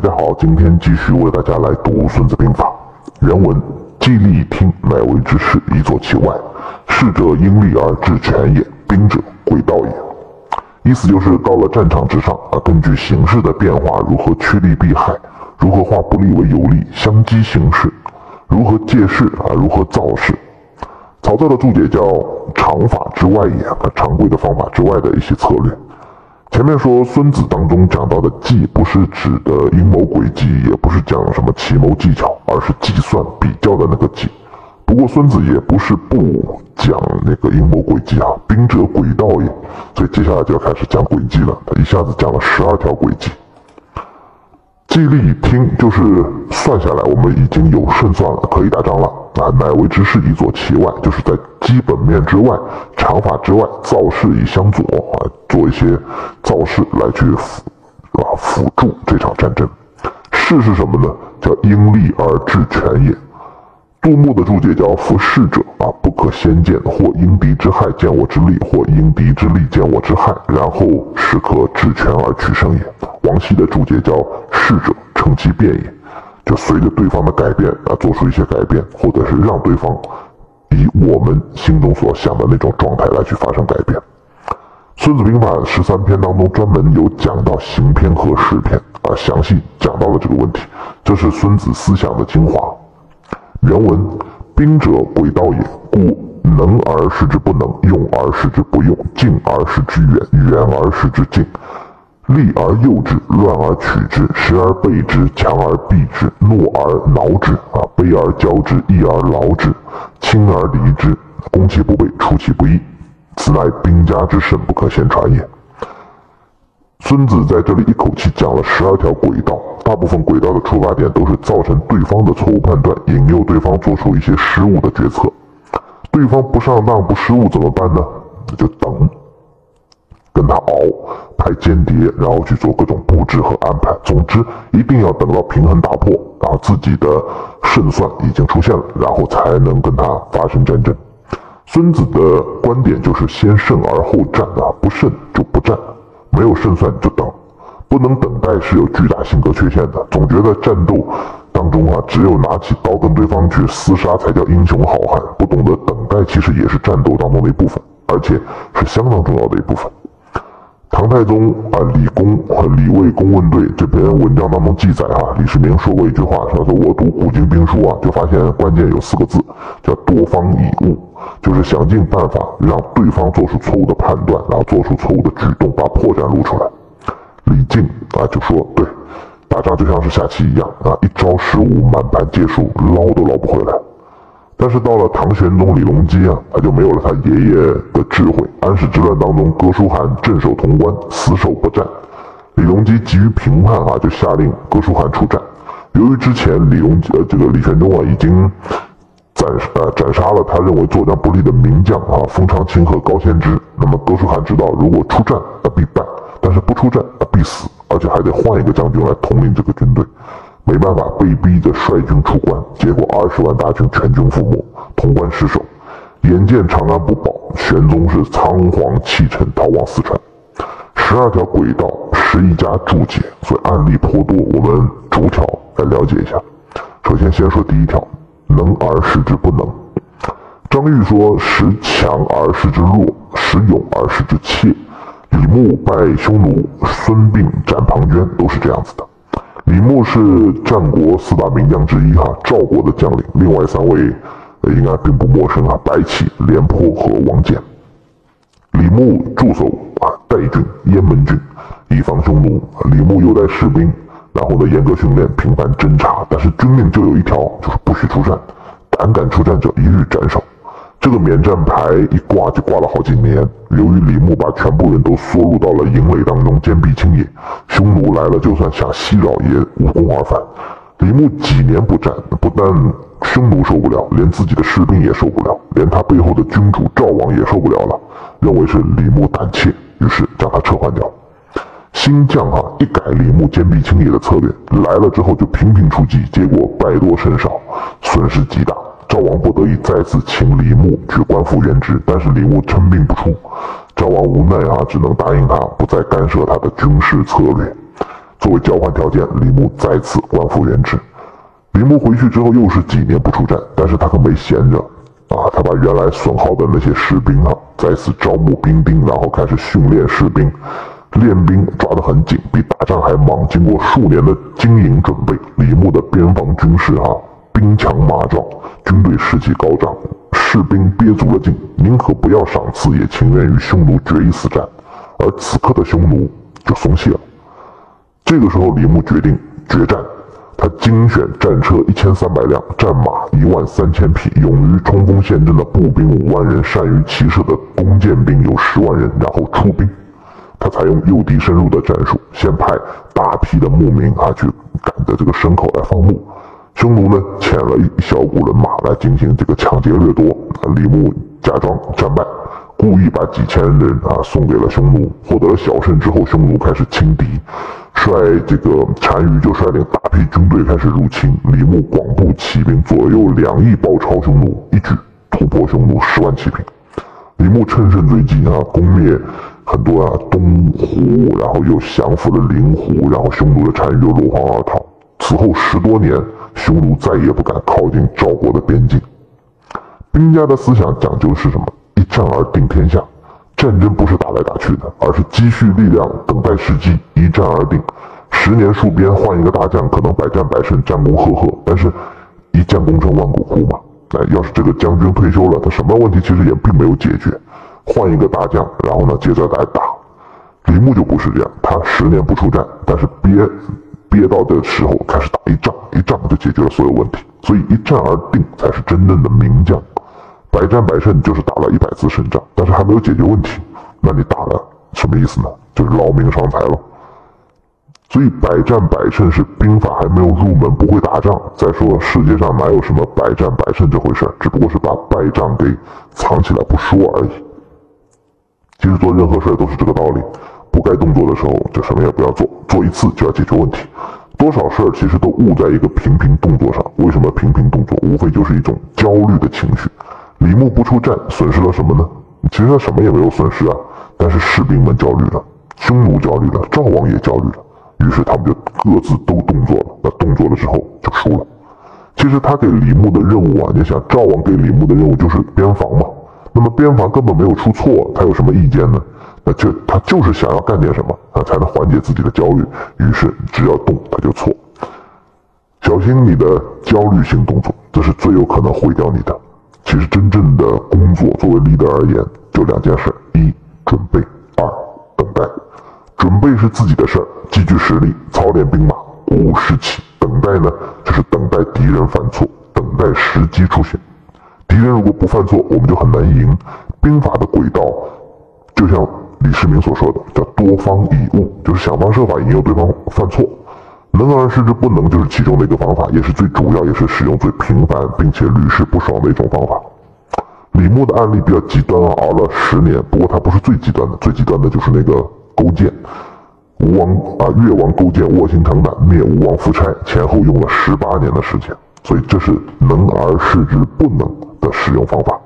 大家好，今天继续为大家来读《孙子兵法》原文：既利听，乃为之势，以佐其外。士者，因利而制权也；兵者，诡道也。意思就是到了战场之上啊，根据形势的变化，如何趋利避害，如何化不利为有利，相机形势，如何借势啊，如何造势。曹操的注解叫“常法之外也”，常规的方法之外的一些策略。前面说《孙子》当中讲到的计，不是指的阴谋诡计，也不是讲什么奇谋技巧，而是计算比较的那个计。不过孙子也不是不讲那个阴谋诡计啊，兵者诡道也。所以接下来就要开始讲诡计了，他一下子讲了十二条诡计。计利听就是算下来，我们已经有胜算了，可以打仗了。啊，乃为之势以佐其外，就是在基本面之外、常法之外造势以相佐啊，做一些造势来去辅啊辅助这场战争。势是什么呢？叫因利而制权也。杜牧的注解叫夫势者啊，不可先见，或因敌之害见我之利，或因敌之利见我之害，然后是可制权而取胜也。王羲的注解叫势者乘其变也，就随着对方的改变啊，做出一些改变，或者是让对方以我们心中所想的那种状态来去发生改变。孙子兵法十三篇当中专门有讲到行篇和势篇啊，详细讲到了这个问题，这是孙子思想的精华。原文：兵者，诡道也。故能而示之不能，用而示之不用，近而示之远，远而示之近。利而诱之，乱而取之，时而备之，强而避之，怒而挠之，啊，卑而骄之，义而劳之，轻而离之，攻其不备，出其不意。此乃兵家之神，不可先传也。孙子在这里一口气讲了十二条轨道，大部分轨道的出发点都是造成对方的错误判断，引诱对方做出一些失误的决策。对方不上当不失误怎么办呢？那就等，他熬，派间谍，然后去做各种布置和安排。总之，一定要等到平衡打破，然后自己的胜算已经出现了，然后才能跟他发生战争。孙子的观点就是先胜而后战啊，不胜就不战。没有胜算就等，不能等待是有巨大性格缺陷的。总觉得战斗当中啊，只有拿起刀跟对方去厮杀才叫英雄好汉，不懂得等待其实也是战斗当中的一部分，而且是相当重要的一部分。唐太宗啊，李公和李卫公问对这篇文章当中记载啊，李世民说过一句话，他说我读古今兵书啊，就发现关键有四个字，叫多方以误，就是想尽办法让对方做出错误的判断，然后做出错误的举动，把破绽露出来。李靖啊就说，对，打仗就像是下棋一样啊，一招失误，满盘皆输，捞都捞不回来。但是到了唐玄宗李隆基啊，他就没有了他爷爷的智慧。安史之乱当中，哥舒翰镇守潼关，死守不战。李隆基急于平叛啊，就下令哥舒翰出战。由于之前李隆基呃这个李玄宗啊已经斩呃斩杀了他认为作战不利的名将啊封长清和高仙芝，那么哥舒翰知道如果出战那必败，但是不出战那必死，而且还得换一个将军来统领这个军队。没办法，被逼着率军出关，结果二十万大军全军覆没，潼关失守。眼见长安不保，玄宗是仓皇弃城逃往四川。十二条轨道，十一家注解，所以案例颇多。我们逐条来了解一下。首先，先说第一条：能而示之不能。张玉说：“时强而示之弱，时勇而示之怯。”李牧败匈奴，孙膑斩庞涓，都是这样子的。李牧是战国四大名将之一哈，赵国的将领。另外三位应该并不陌生啊，白起、廉颇和王翦。李牧驻守啊代郡、雁门郡，以防匈奴。李牧又带士兵，然后呢严格训练，频繁侦查。但是军令就有一条，就是不许出战，胆敢出战者一律斩首。这个免战牌一挂就挂了好几年。由于李牧把全部人都缩入到了营垒当中，坚壁清野，匈奴来了就算想袭扰也无功而返。李牧几年不战，不但匈奴受不了，连自己的士兵也受不了，连他背后的君主赵王也受不了了，认为是李牧胆怯，于是将他撤换掉。新将哈一改李牧坚壁清野的策略，来了之后就频频出击，结果败多胜少，损失极大。赵王不得已再次请李牧去官复原职，但是李牧称病不出，赵王无奈啊，只能答应他不再干涉他的军事策略。作为交换条件，李牧再次官复原职。李牧回去之后又是几年不出战，但是他可没闲着啊！他把原来损耗的那些士兵啊，再次招募兵丁，然后开始训练士兵，练兵抓得很紧，比打仗还忙。经过数年的经营准备，李牧的边防军事啊，兵强马壮，军队士气高涨，士兵憋足了劲，宁可不要赏赐，也情愿与匈奴决一死战。而此刻的匈奴就松懈了。这个时候，李牧决定决战。他精选战车一千三百辆，战马一万三千匹，勇于冲锋陷阵的步兵五万人，善于骑射的弓箭兵有十万人，然后出兵。他采用诱敌深入的战术，先派大批的牧民啊去赶着这个牲口来放牧。匈奴呢遣了一小股人马来进行这个抢劫掠夺。李牧假装战败，故意把几千人啊送给了匈奴，获得了小胜之后，匈奴开始轻敌。率这个单于就率领大批军队开始入侵，李牧广布骑兵，左右两翼包抄匈奴，一举突破匈奴十万骑兵。李牧乘胜追击啊，攻灭很多啊东胡，然后又降服了灵胡，然后匈奴的单于又落荒而逃。此后十多年，匈奴再也不敢靠近赵国的边境。兵家的思想讲究是什么？一战而定天下。战争不是打来打去的，而是积蓄力量，等待时机，一战而定。十年戍边，换一个大将，可能百战百胜，战功赫赫。但是，一将功成万骨枯嘛。哎，要是这个将军退休了，他什么问题其实也并没有解决。换一个大将，然后呢，接着来打。李牧就不是这样，他十年不出战，但是憋憋到的时候开始打一仗，一仗就解决了所有问题。所以，一战而定才是真正的名将。百战百胜就是打了一百次胜仗，但是还没有解决问题，那你打了什么意思呢？就是劳民伤财了。所以百战百胜是兵法还没有入门，不会打仗。再说世界上哪有什么百战百胜这回事只不过是把败仗给藏起来不说而已。其实做任何事都是这个道理，不该动作的时候就什么也不要做，做一次就要解决问题。多少事儿其实都误在一个频频动作上。为什么频频动作？无非就是一种焦虑的情绪。李牧不出战，损失了什么呢？其实他什么也没有损失啊，但是士兵们焦虑了，匈奴焦虑了，赵王也焦虑了，于是他们就各自都动作了。那动作了之后就输了。其实他给李牧的任务啊，你想赵王给李牧的任务就是边防嘛，那么边防根本没有出错，他有什么意见呢？那就他就是想要干点什么啊，才能缓解自己的焦虑。于是只要动他就错，小心你的焦虑性动作，这是最有可能毁掉你的。其实真正的工作，作为 leader 而言，就两件事：一准备，二等待。准备是自己的事儿，积聚实力，操练兵马，鼓舞士气。等待呢，就是等待敌人犯错，等待时机出现。敌人如果不犯错，我们就很难赢。兵法的轨道，就像李世民所说的，叫多方以误，就是想方设法引诱对方犯错。能而示之不能，就是其中的一个方法，也是最主要，也是使用最频繁，并且屡试不爽的一种方法。李牧的案例比较极端啊，熬了十年。不过他不是最极端的，最极端的就是那个勾践，吴王啊，越王勾践卧薪尝胆灭吴王夫差，前后用了十八年的时间。所以这是能而示之不能的使用方法。